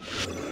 you